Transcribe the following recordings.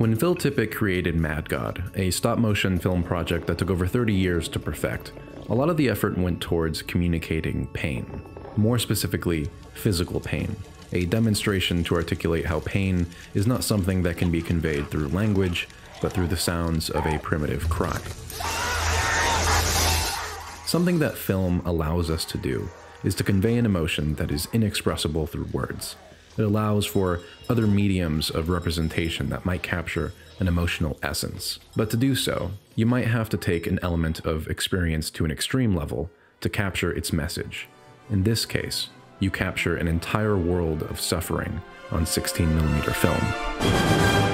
When Phil Tippett created Mad God, a stop motion film project that took over 30 years to perfect, a lot of the effort went towards communicating pain. More specifically, physical pain. A demonstration to articulate how pain is not something that can be conveyed through language, but through the sounds of a primitive cry. Something that film allows us to do is to convey an emotion that is inexpressible through words. It allows for other mediums of representation that might capture an emotional essence. But to do so, you might have to take an element of experience to an extreme level to capture its message. In this case, you capture an entire world of suffering on 16mm film.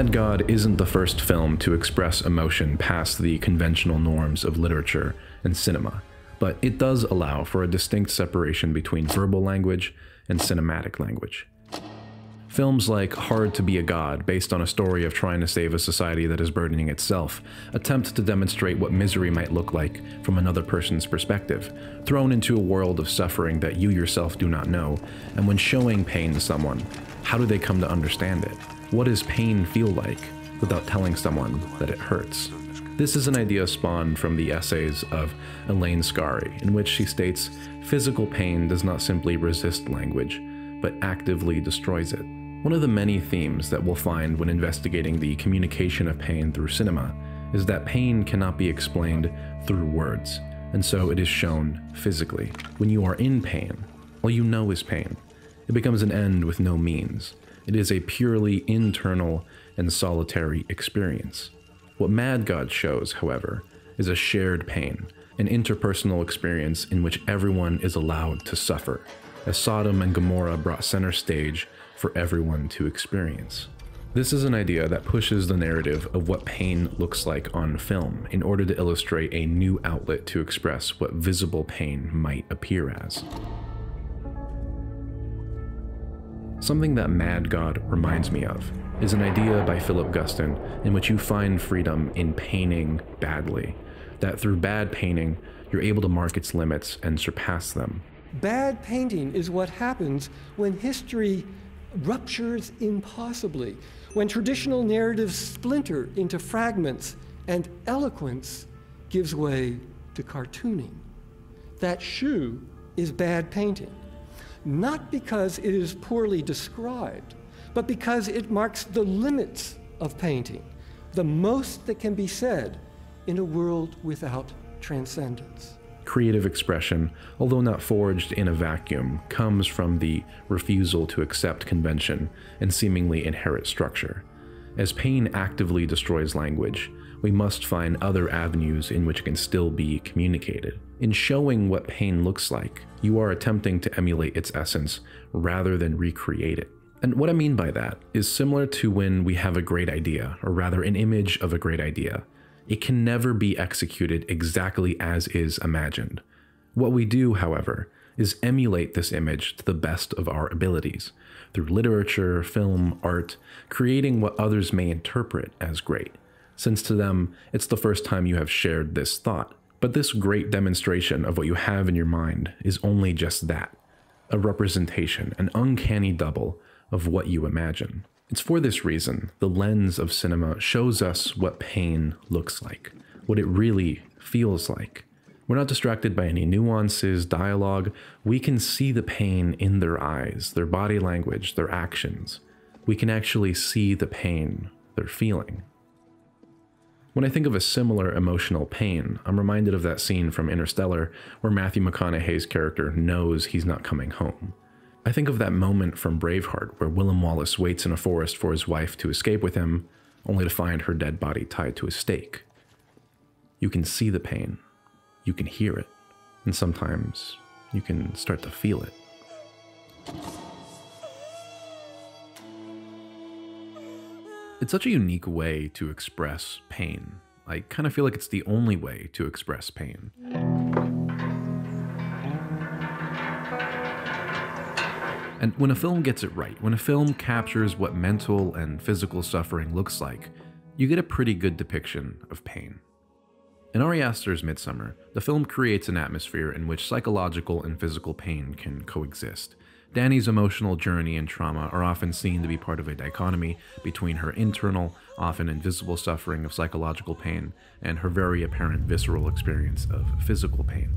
Mad God isn't the first film to express emotion past the conventional norms of literature and cinema, but it does allow for a distinct separation between verbal language and cinematic language. Films like Hard to Be a God, based on a story of trying to save a society that is burdening itself, attempt to demonstrate what misery might look like from another person's perspective, thrown into a world of suffering that you yourself do not know, and when showing pain to someone, how do they come to understand it? What does pain feel like without telling someone that it hurts? This is an idea spawned from the essays of Elaine Scarry, in which she states physical pain does not simply resist language, but actively destroys it. One of the many themes that we'll find when investigating the communication of pain through cinema is that pain cannot be explained through words, and so it is shown physically. When you are in pain, all you know is pain. It becomes an end with no means. It is a purely internal and solitary experience. What Mad God shows, however, is a shared pain, an interpersonal experience in which everyone is allowed to suffer, as Sodom and Gomorrah brought center stage for everyone to experience. This is an idea that pushes the narrative of what pain looks like on film in order to illustrate a new outlet to express what visible pain might appear as. Something that Mad God reminds me of is an idea by Philip Guston in which you find freedom in painting badly, that through bad painting, you're able to mark its limits and surpass them. Bad painting is what happens when history ruptures impossibly, when traditional narratives splinter into fragments and eloquence gives way to cartooning. That shoe is bad painting not because it is poorly described, but because it marks the limits of painting, the most that can be said in a world without transcendence. Creative expression, although not forged in a vacuum, comes from the refusal to accept convention and seemingly inherit structure. As pain actively destroys language, we must find other avenues in which it can still be communicated. In showing what pain looks like, you are attempting to emulate its essence rather than recreate it. And what I mean by that is similar to when we have a great idea, or rather an image of a great idea. It can never be executed exactly as is imagined. What we do, however, is emulate this image to the best of our abilities, through literature, film, art, creating what others may interpret as great since to them it's the first time you have shared this thought. But this great demonstration of what you have in your mind is only just that a representation, an uncanny double of what you imagine. It's for this reason the lens of cinema shows us what pain looks like, what it really feels like. We're not distracted by any nuances, dialogue. We can see the pain in their eyes, their body language, their actions. We can actually see the pain they're feeling. When I think of a similar emotional pain, I'm reminded of that scene from Interstellar where Matthew McConaughey's character knows he's not coming home. I think of that moment from Braveheart where William Wallace waits in a forest for his wife to escape with him, only to find her dead body tied to a stake. You can see the pain, you can hear it, and sometimes you can start to feel it. It's such a unique way to express pain. I kind of feel like it's the only way to express pain. And when a film gets it right, when a film captures what mental and physical suffering looks like, you get a pretty good depiction of pain. In Ari Aster's Midsommar, the film creates an atmosphere in which psychological and physical pain can coexist. Dani's emotional journey and trauma are often seen to be part of a dichotomy between her internal, often invisible suffering of psychological pain and her very apparent visceral experience of physical pain.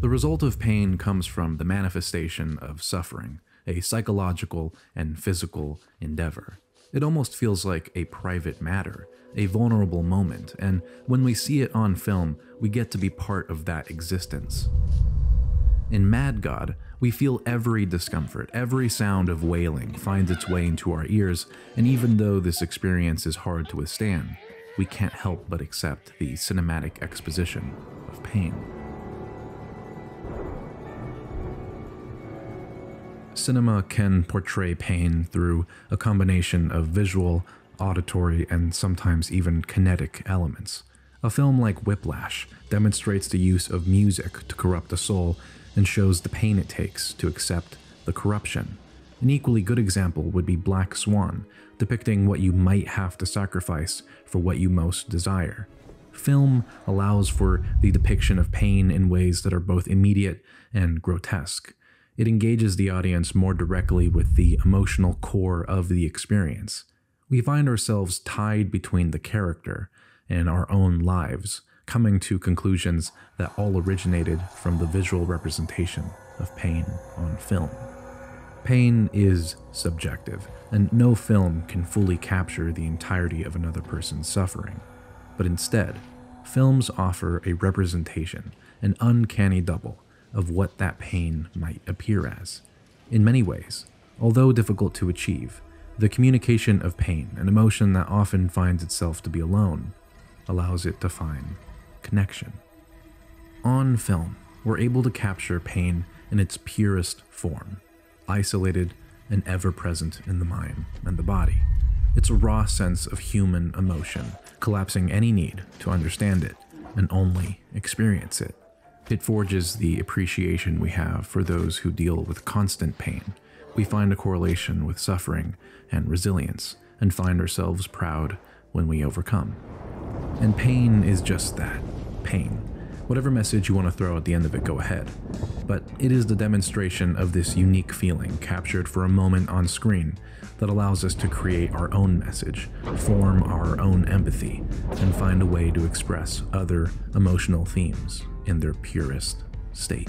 The result of pain comes from the manifestation of suffering, a psychological and physical endeavor. It almost feels like a private matter, a vulnerable moment, and when we see it on film, we get to be part of that existence. In Mad God, we feel every discomfort, every sound of wailing finds its way into our ears, and even though this experience is hard to withstand, we can't help but accept the cinematic exposition of pain. Cinema can portray pain through a combination of visual, auditory, and sometimes even kinetic elements. A film like Whiplash demonstrates the use of music to corrupt the soul and shows the pain it takes to accept the corruption. An equally good example would be Black Swan, depicting what you might have to sacrifice for what you most desire. Film allows for the depiction of pain in ways that are both immediate and grotesque. It engages the audience more directly with the emotional core of the experience. We find ourselves tied between the character and our own lives, coming to conclusions that all originated from the visual representation of pain on film. Pain is subjective, and no film can fully capture the entirety of another person's suffering. But instead, films offer a representation, an uncanny double, of what that pain might appear as. In many ways, although difficult to achieve, the communication of pain, an emotion that often finds itself to be alone, allows it to find connection. On film, we're able to capture pain in its purest form, isolated and ever present in the mind and the body. It's a raw sense of human emotion, collapsing any need to understand it and only experience it. It forges the appreciation we have for those who deal with constant pain. We find a correlation with suffering and resilience, and find ourselves proud when we overcome. And pain is just that pain. Whatever message you want to throw at the end of it, go ahead. But it is the demonstration of this unique feeling captured for a moment on screen that allows us to create our own message, form our own empathy, and find a way to express other emotional themes in their purest state.